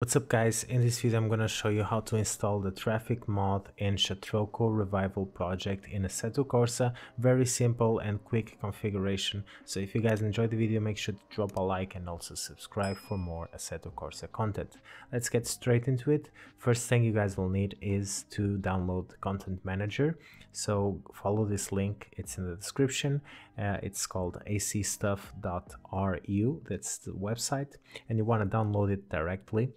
What's up guys, in this video I'm going to show you how to install the traffic mod in Shutoko Revival project in Assetto Corsa. Very simple and quick configuration. So if you guys enjoyed the video make sure to drop a like and also subscribe for more Assetto Corsa content. Let's get straight into it. First thing you guys will need is to download the Content Manager. So follow this link, it's in the description. Uh, it's called acstuff.ru, that's the website and you want to download it directly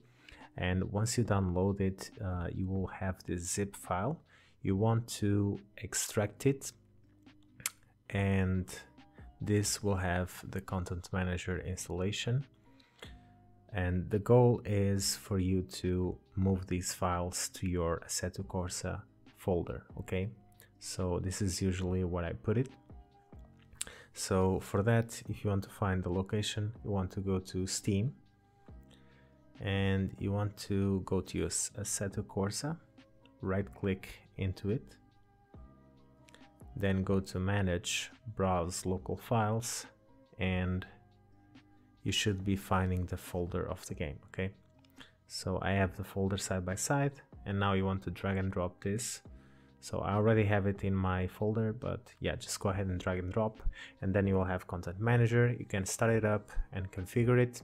and once you download it uh, you will have this zip file. You want to extract it and this will have the content manager installation. And the goal is for you to move these files to your Assetto Corsa folder okay? So this is usually what I put it. So for that if you want to find the location you want to go to Steam and you want to go to your Assetto uh, Corsa, right click into it, then go to manage, browse local files, and you should be finding the folder of the game, okay? So I have the folder side by side, and now you want to drag and drop this. So I already have it in my folder, but yeah, just go ahead and drag and drop, and then you will have Content Manager. You can start it up and configure it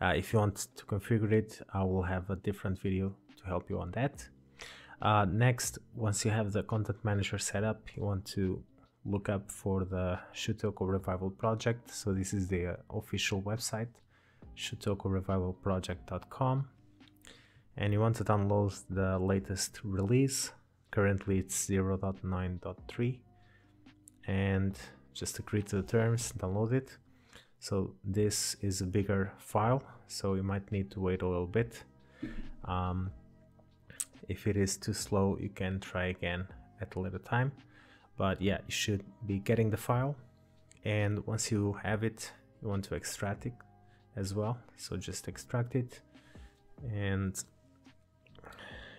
uh, if you want to configure it, I will have a different video to help you on that. Uh, next, once you have the content manager set up, you want to look up for the Shutoko Revival project. So this is the uh, official website, shutokorevivalproject.com. And you want to download the latest release. Currently it's 0.9.3 and just agree to the terms, download it. So this is a bigger file, so you might need to wait a little bit. Um, if it is too slow, you can try again at a later time. But yeah, you should be getting the file. And once you have it, you want to extract it as well. So just extract it and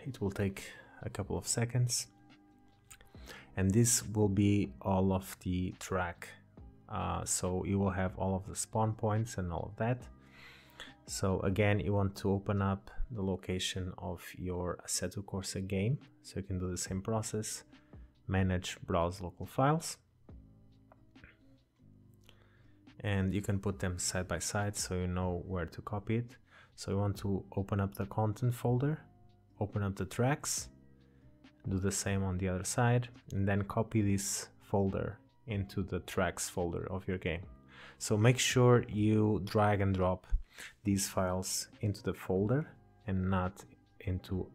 it will take a couple of seconds. And this will be all of the track uh, so you will have all of the spawn points and all of that. So again you want to open up the location of your Assetto Corsa game. So you can do the same process. Manage browse local files. And you can put them side by side so you know where to copy it. So you want to open up the content folder open up the tracks do the same on the other side and then copy this folder into the tracks folder of your game. So make sure you drag and drop these files into the folder and not into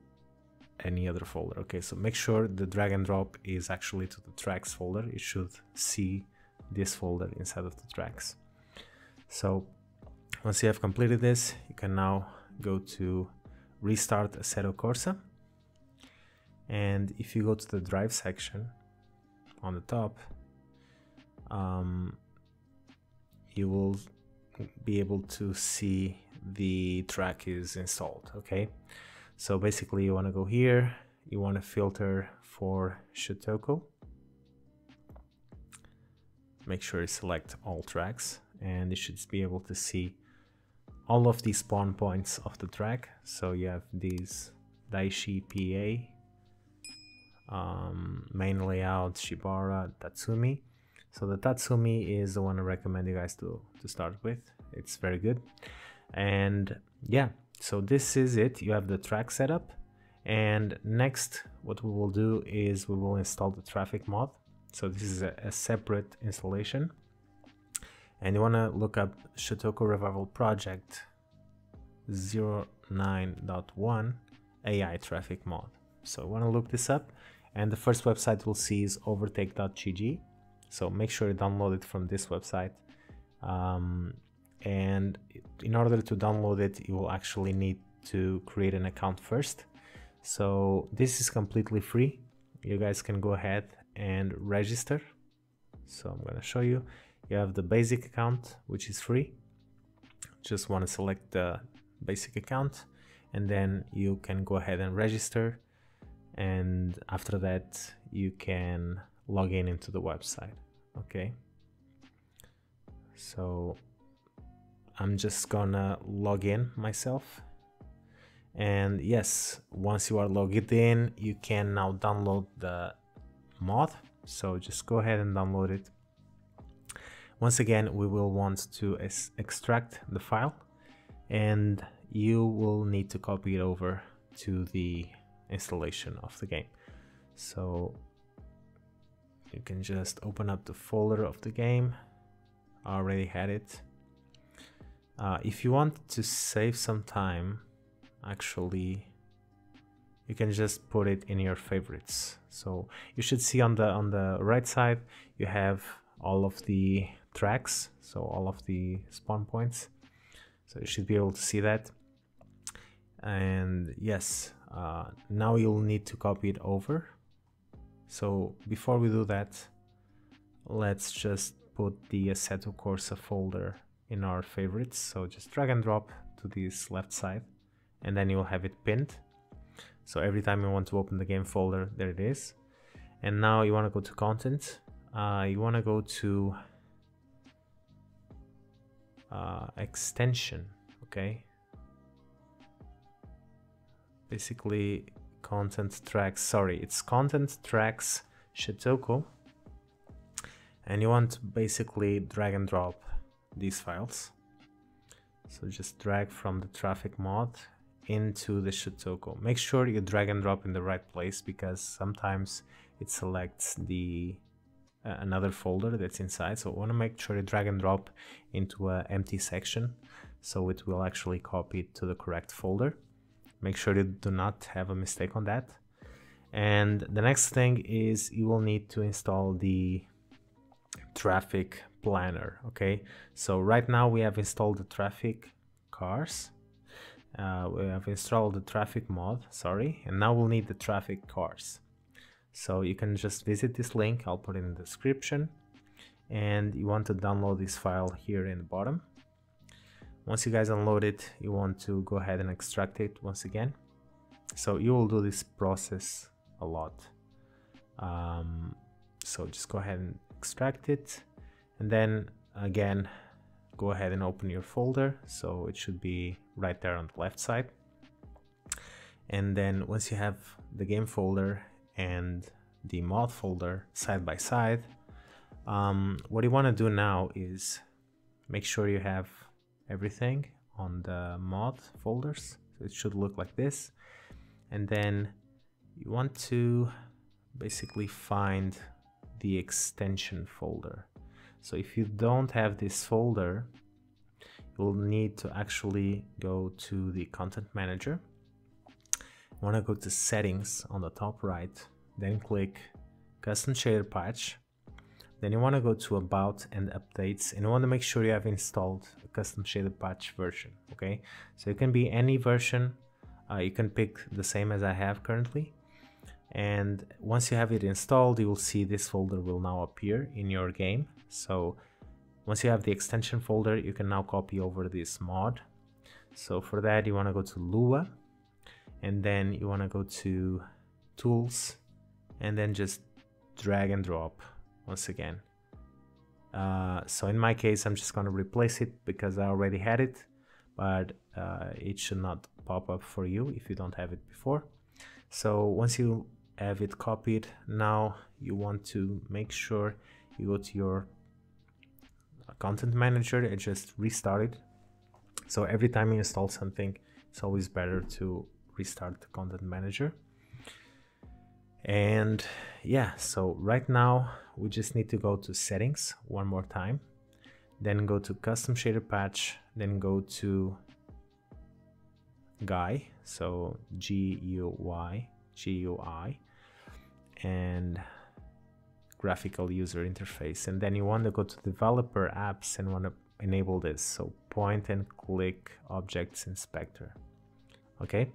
any other folder. Okay, so make sure the drag and drop is actually to the tracks folder. You should see this folder inside of the tracks. So once you have completed this, you can now go to restart Assetto Corsa. And if you go to the drive section on the top, um, you will be able to see the track is installed okay? So basically you want to go here you want to filter for Shutoko make sure you select all tracks and you should be able to see all of the spawn points of the track. So you have these Daishi PA um, main layout Shibaura Tatsumi so the Tatsumi is the one I recommend you guys to, to start with. It's very good. And yeah, so this is it. You have the track setup. And next, what we will do is we will install the traffic mod. So this is a, a separate installation. And you want to look up Shutoko Revival Project 09.1 AI traffic mod. So I want to look this up. And the first website we'll see is overtake.gg so make sure you download it from this website. Um, and in order to download it you will actually need to create an account first. So this is completely free. You guys can go ahead and register. So I'm gonna show you. You have the basic account which is free. Just want to select the basic account and then you can go ahead and register. And after that you can log in into the website okay. So I'm just gonna log in myself. And yes once you are logged in you can now download the mod. So just go ahead and download it. Once again we will want to extract the file and you will need to copy it over to the installation of the game. So you can just open up the folder of the game. I already had it. Uh, if you want to save some time actually you can just put it in your favorites. So you should see on the on the right side you have all of the tracks so all of the spawn points. So you should be able to see that. And yes uh, now you'll need to copy it over so before we do that let's just put the Assetto Corsa folder in our favorites. So just drag and drop to this left side and then you'll have it pinned. So every time you want to open the game folder there it is. And now you want to go to content. Uh, you want to go to uh, extension okay? Basically content tracks sorry it's content tracks Shutoko and you want to basically drag and drop these files so just drag from the traffic mod into the Shutoko. Make sure you drag and drop in the right place because sometimes it selects the uh, another folder that's inside. So I want to make sure you drag and drop into an empty section so it will actually copy it to the correct folder. Make sure you do not have a mistake on that. And the next thing is you will need to install the traffic planner. Okay, so right now we have installed the traffic cars uh, we have installed the traffic mod sorry and now we'll need the traffic cars so you can just visit this link I'll put it in the description and you want to download this file here in the bottom once you guys unload it you want to go ahead and extract it once again. So you will do this process a lot. Um, so just go ahead and extract it. And then again go ahead and open your folder. So it should be right there on the left side. And then once you have the game folder and the mod folder side by side um, what you want to do now is make sure you have everything on the mod folders so it should look like this and then you want to basically find the extension folder so if you don't have this folder, you'll need to actually go to the content manager. Want to go to settings on the top right, then click custom shader patch. Then you want to go to about and updates and you want to make sure you have installed a custom shader patch version. Okay, so it can be any version. Uh, you can pick the same as I have currently and once you have it installed you will see this folder will now appear in your game so once you have the extension folder you can now copy over this mod so for that you want to go to Lua and then you want to go to tools and then just drag and drop once again. Uh, so in my case I'm just going to replace it because I already had it but uh, it should not pop up for you if you don't have it before. So once you have it copied now you want to make sure you go to your content manager and just restart it. So every time you install something it's always better to restart the content manager and yeah so right now we just need to go to settings one more time then go to custom shader patch then go to guy, so G U Y G U I and graphical user interface. And then you want to go to developer apps and want to enable this. So point and click objects inspector. Okay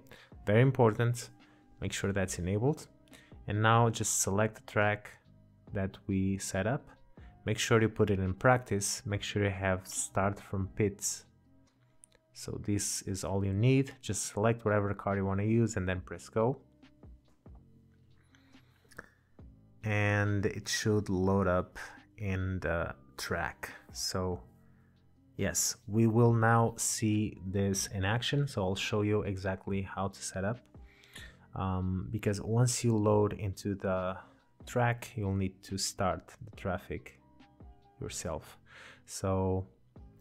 very important. Make sure that's enabled and now just select the track that we set up. Make sure you put it in practice. Make sure you have start from pits. So this is all you need. Just select whatever car you want to use and then press go. And it should load up in the track. So yes we will now see this in action. So I'll show you exactly how to set up um, because once you load into the track you'll need to start the traffic yourself. So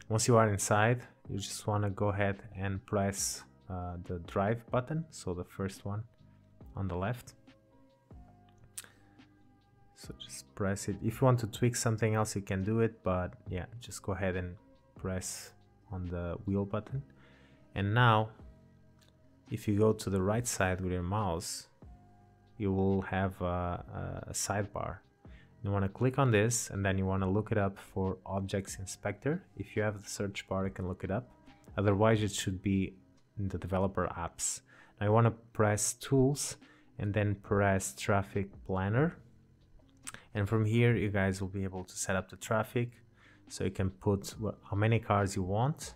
once you are inside you just want to go ahead and press uh, the drive button so the first one on the left. So just press it. If you want to tweak something else you can do it but yeah just go ahead and press on the wheel button. And now if you go to the right side with your mouse you will have a, a sidebar. You want to click on this and then you want to look it up for objects inspector. If you have the search bar you can look it up. Otherwise it should be in the developer apps. Now you want to press tools and then press traffic planner. And from here you guys will be able to set up the traffic. So you can put how many cars you want.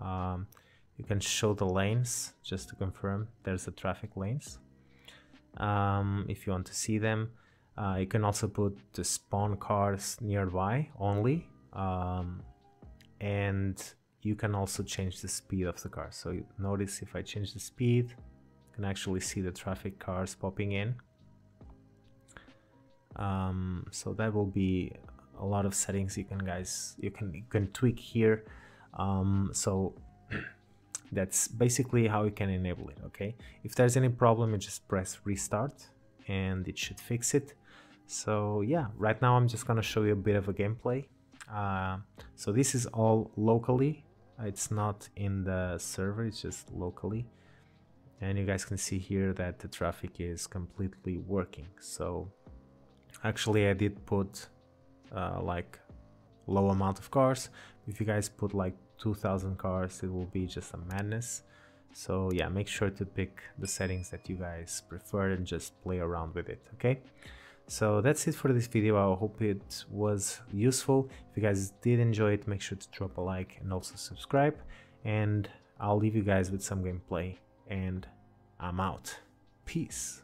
Um, you can show the lanes just to confirm. There's the traffic lanes. Um, if you want to see them. Uh, you can also put the spawn cars nearby only. Um, and you can also change the speed of the car. So notice if I change the speed you can actually see the traffic cars popping in. Um, so that will be a lot of settings you can guys you can you can tweak here. Um, so that's basically how you can enable it okay? If there's any problem you just press restart and it should fix it. So yeah right now i'm just gonna show you a bit of a gameplay. Uh, so this is all locally. It's not in the server it's just locally. And you guys can see here that the traffic is completely working. So actually I did put uh, like low amount of cars. If you guys put like 2000 cars it will be just a madness. So yeah make sure to pick the settings that you guys prefer and just play around with it okay? So that's it for this video. I hope it was useful. If you guys did enjoy it make sure to drop a like and also subscribe. And i'll leave you guys with some gameplay. And i'm out. Peace